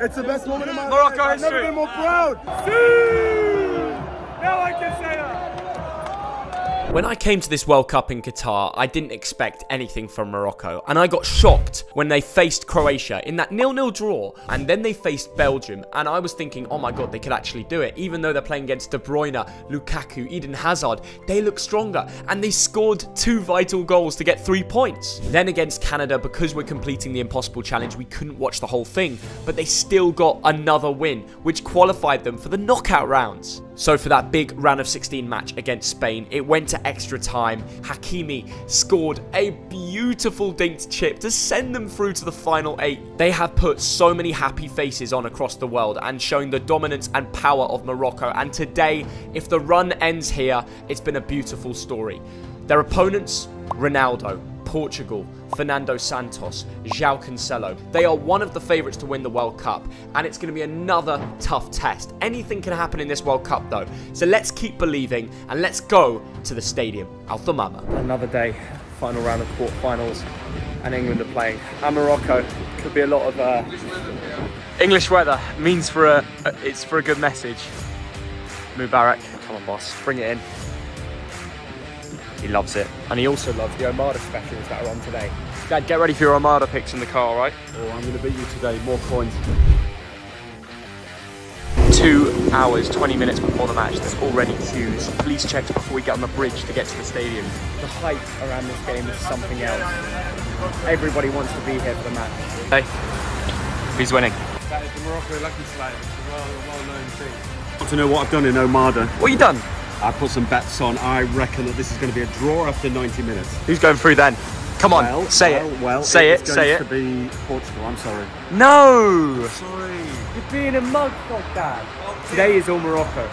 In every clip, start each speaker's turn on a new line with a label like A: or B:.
A: It's the best moment of my
B: Morocco
A: life. I've never been more proud. See!
B: Now I can say that.
C: When I came to this World Cup in Qatar, I didn't expect anything from Morocco, and I got shocked when they faced Croatia in that nil-nil draw, and then they faced Belgium, and I was thinking, oh my god, they could actually do it. Even though they're playing against De Bruyne, Lukaku, Eden Hazard, they look stronger, and they scored two vital goals to get three points. Then against Canada, because we're completing the impossible challenge, we couldn't watch the whole thing, but they still got another win, which qualified them for the knockout rounds. So for that big round of 16 match against Spain, it went to extra time. Hakimi scored a beautiful dinked chip to send them through to the final eight. They have put so many happy faces on across the world and shown the dominance and power of Morocco. And today, if the run ends here, it's been a beautiful story. Their opponents, Ronaldo, Portugal, Fernando Santos, João Cancelo. They are one of the favourites to win the World Cup, and it's going to be another tough test. Anything can happen in this World Cup, though. So let's keep believing, and let's go to the stadium, Al Thumama.
B: Another day, final round of quarterfinals, and England are playing. And Morocco could be a lot of uh, English weather means for a, it's for a good message. Mubarak, come on, boss, bring it in. He loves it, and he also loves the Omada specials that are on today. Dad, get ready for your Omada picks in the car, all right?
A: Oh, I'm going to beat you today. More coins.
B: two hours, 20 minutes before the match, there's already queues. Police checks before we get on the bridge to get to the stadium. The hype around this game is something else. Everybody wants to be here for the match. Hey, who's winning?
A: That is the Morocco Lucky Slide. It's a well, well-known thing. Want to know what I've done in Omada?
B: What you done?
A: I put some bets on. I reckon that this is going to be a draw after 90 minutes.
B: Who's going through then? Come on,
A: well,
B: say
A: well,
B: it.
A: Well,
B: say
A: it's
B: it, say
A: going
B: it.
A: to be Portugal. I'm sorry.
B: No!
A: Sorry.
B: You're being a mug, Dad. Today is all Morocco.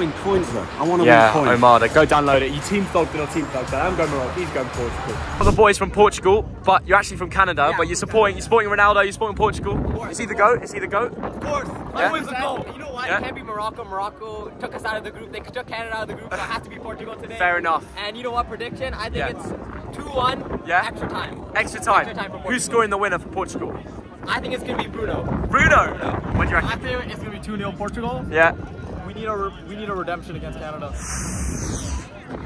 A: I want to win coins though. I want to
B: Yeah,
A: win coins.
B: Omada, go download it. You team thugged it or team thugged. I'm going Morocco, he's going Portugal. Well, the boys from Portugal, but you're actually from Canada, but you're supporting you're supporting Ronaldo, you're supporting Portugal. Is he the GOAT? Is he the GOAT?
D: Of course.
B: Yeah?
D: Always a goal. You know what?
B: Yeah?
D: It can't be Morocco. Morocco took us out of the group. They took Canada out of the group, so it has to be Portugal today.
B: Fair enough.
D: And you know what? Prediction? I think
B: Yeah.
D: it's 2-1.
B: Yeah?
D: Extra time.
B: Extra time.
D: Extra time for Portugal.
B: Who's scoring the winner for Portugal?
D: I think it's gonna be Bruno.
B: Bruno. What do you
E: I think it's gonna be 2-0 Portugal.
B: Yeah.
E: We need a re- we need a redemption against Canada.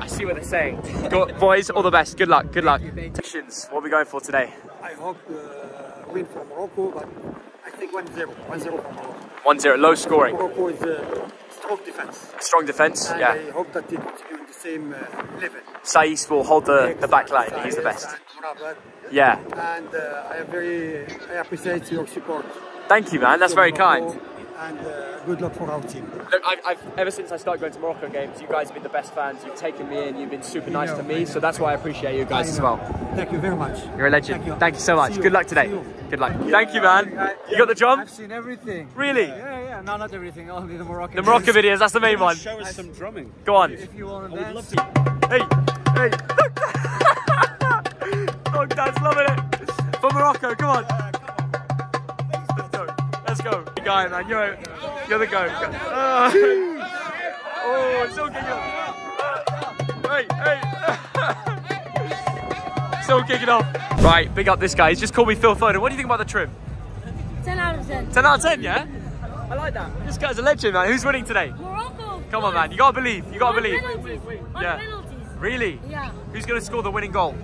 B: I see what they're saying. Go, boys, all the best. Good luck. Good luck. Predictions. What are we going for today?
F: I hope uh, win for Morocco, but I think 1-0. 1-0 for Morocco.
B: 1-0, low scoring.
F: Morocco is a strong defense.
B: Strong defence.
F: And
B: Yeah.
F: I hope that they continue in the same uh, level.
B: Saïss will hold the, the back line. He's the best. Yeah.
F: And uh, I am very, I appreciate your support.
B: Thank you, man. That's very kind.
F: Morocco, And uh, good luck for our team.
B: Look, I've, I've, ever since I started going to Morocco games, you guys have been the best fans. You've taken me in. You've been super nice
F: know,
B: to me. So that's why I appreciate you guys as well.
F: Thank you very much.
B: You're a legend.
F: Thank
B: Thank
F: you.
B: you, so much.
F: You.
B: Good luck today. Good luck. Thank you, man. You got the job?
E: I've seen everything.
B: Really?
E: Yeah, yeah. No, not everything. Only the Moroccan.
B: The Morocco
E: dance.
B: videos, that's the main one.
A: Show us some drumming.
B: Go on.
E: If you want to dance.
B: Hey, hey. Dog Dad's loving it. For Morocco, come on. Let's go. Let's go. The guy, man. You're, you're the go. Uh, oh, still kicking off. Hey, hey. still kicking off. Right, big up this guy. He's just called me Phil Foden. What do you think about the trim?
G: 10 out of 10.
B: 10 out of 10, yeah? I like that. This guy's a legend, man. Who's winning today?
G: Morocco.
B: Come on, man. You gotta believe. You gotta
G: On
B: believe.
G: Penalties. On
B: Yeah.
G: penalties.
B: Really?
G: Yeah.
B: Who's gonna score the winning goal?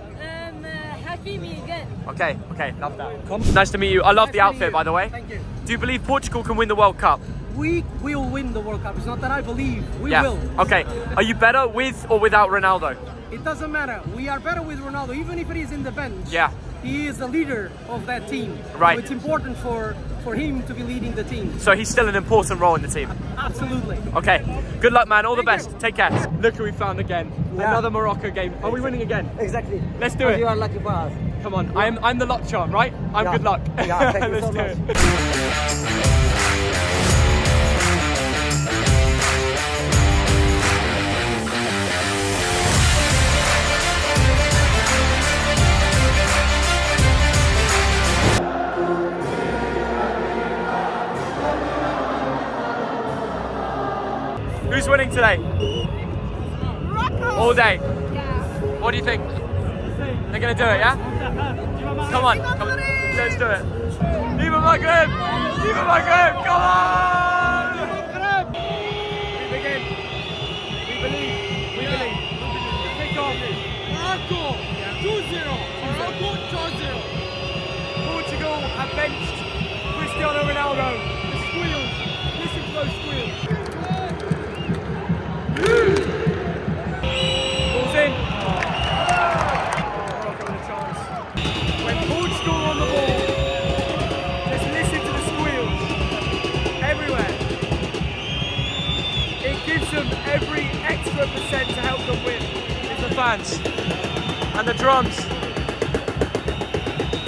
G: Uh, Hakimi again.
B: Okay, okay, love that. Come. Nice to meet you. I love the outfit, by the way.
E: Thank you.
B: Do you believe Portugal can win the World Cup?
E: We will win the World Cup. It's not that I believe. We
B: yeah.
E: will.
B: Okay. Are you better with or without Ronaldo?
E: It doesn't matter. We are better with Ronaldo, even if it is in the bench.
B: Yeah.
E: He is the leader of that team.
B: Right.
E: So it's important for for him to be leading the team.
B: So he's still an important role in the team.
E: Absolutely.
B: Okay. Good luck, man. All the
E: Thank
B: best. Take care. Look who we found again. Another Morocco game. Are we winning again?
F: Exactly.
B: Let's do it.
F: You are lucky for us.
B: Come on. I'm I'm the luck charm, right? I'm
F: Yeah.
B: good luck.
F: Yeah, thank you so much.
B: winning today? All day. What do you think? They're gonna do it, yeah? Come on, come on. Let's do it. Viva Maghreb! Viva Maghreb! Come on! We begin. We believe. We believe. Kick off. Morocco 2-0. Morocco 2-0. Portugal have benched Cristiano Ronaldo. The squeals. Listen to those squeals. To help them win. It's the fans and the drums.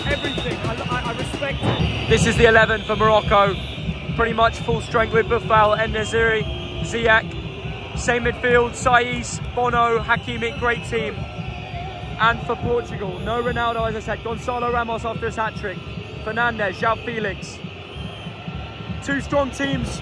B: Everything. I, I, respect it. This is the 11 for Morocco. Pretty much full strength with En Nesyri, Ziyech. Same midfield, Saïss, Bono, Hakimi, great team. And for Portugal, no Ronaldo, as I said, Gonzalo Ramos after his hat trick, Fernandes, João Felix. Two strong teams.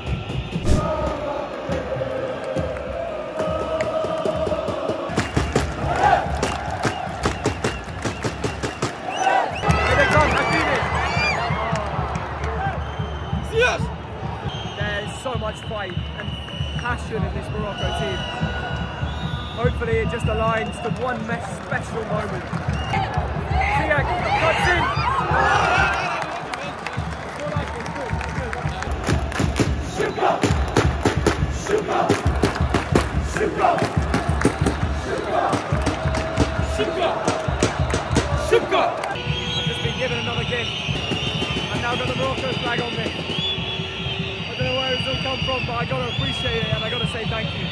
B: To one mes- special moment. Ziyech cuts in. I've just been given another gift. I've now got the Morocco flag on me. I don't know where it's all come from, but I gotta appreciate it and I gotta say thank you.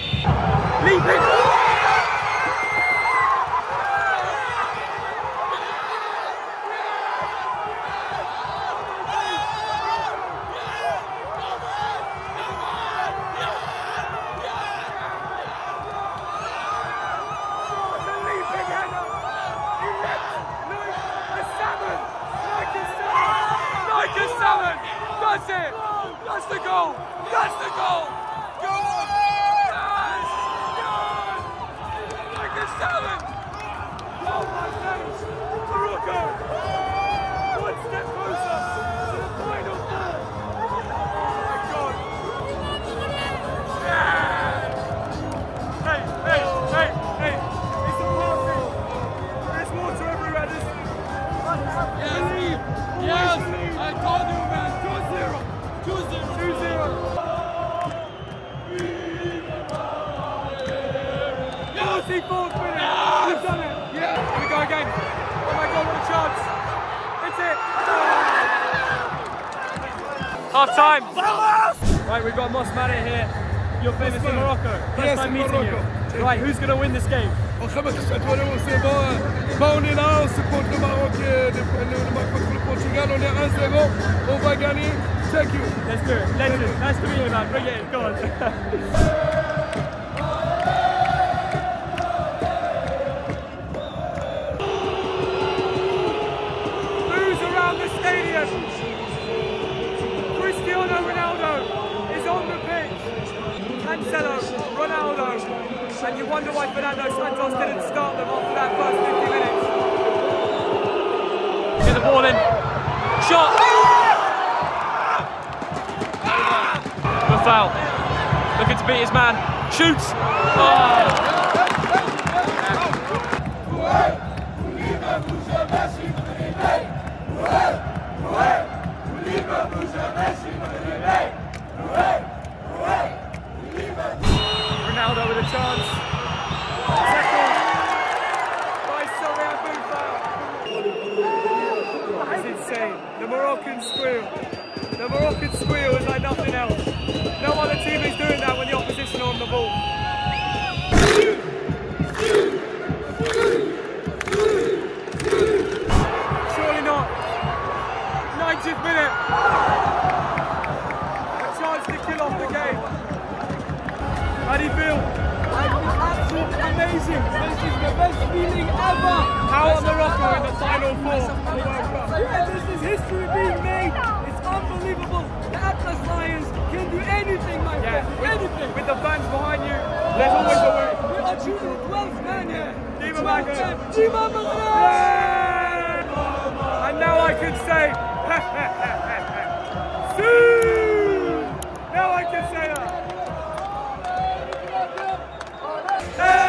B: Leaping! 2-0. 2-0. 2-0. 44th minute. We've done it. Yeah. Here we go again. Oh my God, what a chance. It's it. Half time. Right, we've got Moss Manet here. You're famous in Morocco. First
A: Yes,
B: time
A: in
B: meeting
A: Morocco.
B: you. Right, who's going to win this game?
A: On خمس أشهر ولا c'est bon. Bon, on est là, on supporte le Maroc, et le, le, le Maroc contre le Portugal, on est 1-0, on va gagner. Thank you.
B: Let's do it. Let's do it. Nice to meet you, man. Bring it in. Go on. Cancelo, Ronaldo. And you wonder why Fernando Santos didn't start them after that first 50 minutes. Get the ball in. Shot. Ah! The foul. Looking to beat his man. Shoots. Oh. Ronaldo with a chance. Tackled by Sofiane Boufal. That's insane. The Moroccan squeal. The Moroccan squeal is like nothing else. No other team is doing that when the opposition are on the ball. Surely not. 90th minute.
E: Amazing. This is the best feeling ever.
B: How are Morocco in the final four of the World Cup?
E: Yeah, this is history being made. It's unbelievable. The Atlas Lions can do anything, my
B: Yeah,
E: friend.
B: with,
E: Anything.
B: with the fans behind you, there's always a way.
E: We are choosing 12 men here.
B: Dima
E: 12
B: Maghreb.
E: Dima.
B: And now I can say,
E: Now I can say that. That's